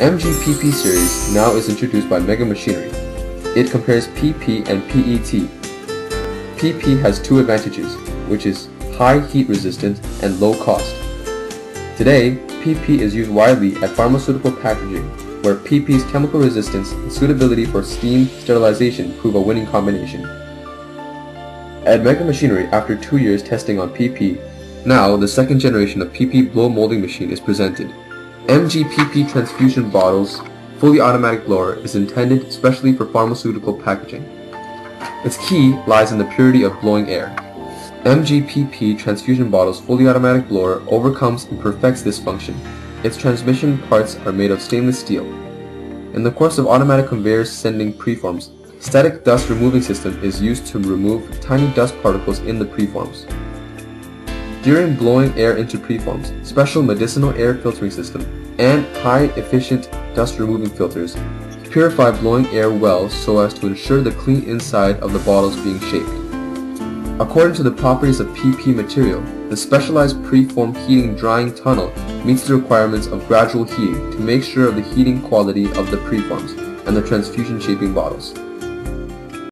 MGPP series now is introduced by Mega Machinery. It compares PP and PET. PP has two advantages, which is high heat resistance and low cost. Today, PP is used widely at pharmaceutical packaging, where PP's chemical resistance and suitability for steam sterilization prove a winning combination. At Mega Machinery, after two years testing on PP, now the second generation of PP blow molding machine is presented. MGPP transfusion bottles fully automatic blower is intended especially for pharmaceutical packaging. Its key lies in the purity of blowing air. MGPP transfusion bottle's fully automatic blower overcomes and perfects this function. Its transmission parts are made of stainless steel. In the course of automatic conveyors sending preforms, static dust removing system is used to remove tiny dust particles in the preforms. During blowing air into preforms, special medicinal air filtering system and high-efficient dust removing filters purify blowing air well so as to ensure the clean inside of the bottles being shaped. According to the properties of PP material, the specialized preform heating drying tunnel meets the requirements of gradual heating to make sure of the heating quality of the preforms and the transfusion shaping bottles.